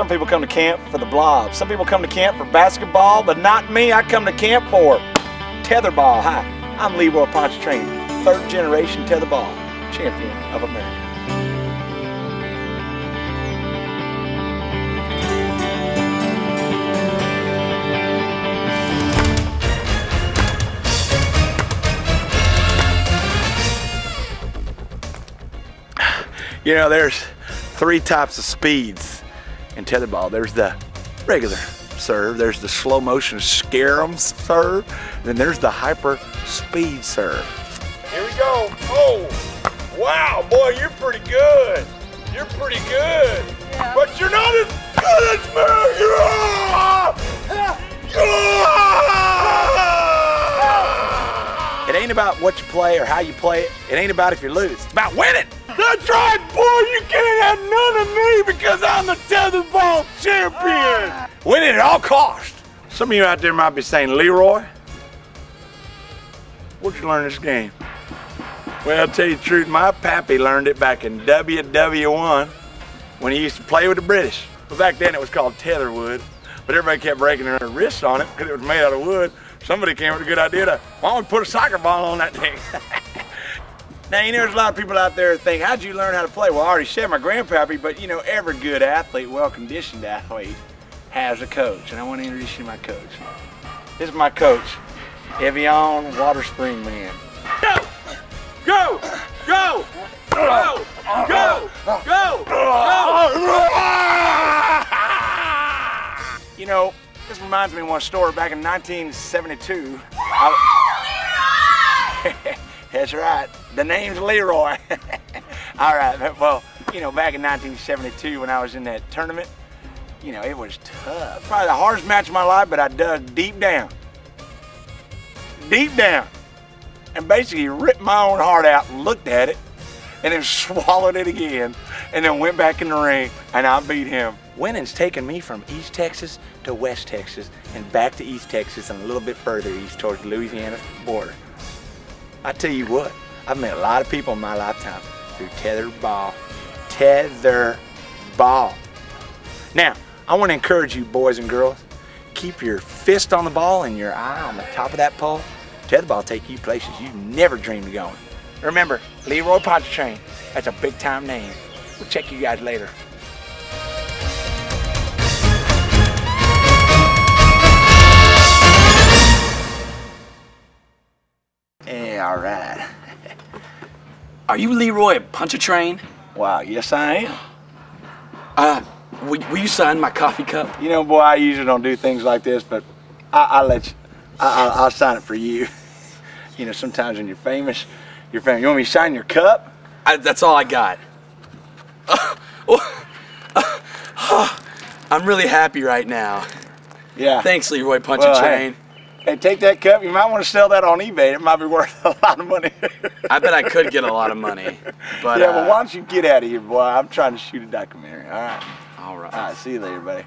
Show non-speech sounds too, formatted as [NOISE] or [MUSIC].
Some people come to camp for the blob. Some people come to camp for basketball, but not me. I come to camp for tetherball. Hi, I'm Leroy Poncentrane, third generation tetherball champion of America. You know, there's three types of speeds in tetherball. There's the regular serve, there's the slow motion scare 'em serve, and then there's the hyper speed serve. Here we go. Oh, wow, boy, you're pretty good. You're pretty good. Yeah. But you're not as good as me. Yeah! Yeah! It ain't about what you play or how you play it. It ain't about if you lose. It's about winning. That's right, boy. You can't have none of me because I'm the tetherball champion. Winning at all costs. Some of you out there might be saying, Leroy, where'd you learn this game? Well, I'll tell you the truth, my pappy learned it back in WW1 when he used to play with the British. But back then it was called tetherwood, but everybody kept breaking their wrists on it because it was made out of wood. Somebody came up with a good idea to, why don't we put a soccer ball on that thing? [LAUGHS] now, you know, there's a lot of people out there that think, how'd you learn how to play? Well, I already said my grandpappy, but you know, every good athlete, well-conditioned athlete, has a coach. And I want to introduce you to my coach. This is my coach, Evian Water Spring Man. Go! Go! Go! Go! Go! Go! Go! You know, this reminds me of one story back in 1972. I- [LAUGHS] That's right. The name's Leroy. [LAUGHS] All right. Well, you know, back in 1972 when I was in that tournament, you know, it was tough. Probably the hardest match of my life, but I dug deep down. Deep down. And basically ripped my own heart out looked at it and then [LAUGHS] swallowed it again and then went back in the ring and I beat him. Winning's taken me from East Texas to West Texas and back to East Texas and a little bit further east towards the Louisiana border. I tell you what, I've met a lot of people in my lifetime through tether ball. Tether ball. Now, I want to encourage you, boys and girls, keep your fist on the ball and your eye on the top of that pole. Tether ball take you places you never dreamed of going. Remember, Leroy Poncentrane. That's a big time name. We'll check you guys later. All right. Are you Leroy Poncentrane? Wow, yes I am. Uh, will, will you sign my coffee cup? You know, boy, I usually don't do things like this, but I, I'll let you. I, I, I'll sign it for you. [LAUGHS] You know, sometimes when you're famous, you're famous. You want me to sign your cup? I, that's all I got. [LAUGHS] [SIGHS] I'm really happy right now. Yeah. Thanks, Leroy Punch Well, Poncentrane. Hey, take that cup. You might want to sell that on eBay. It might be worth [LAUGHS] a lot of money. I bet I could get a lot of money. [LAUGHS] But yeah, uh, well, why don't you get out of here, boy? I'm trying to shoot a documentary. All right. all right. All right. See you later, buddy.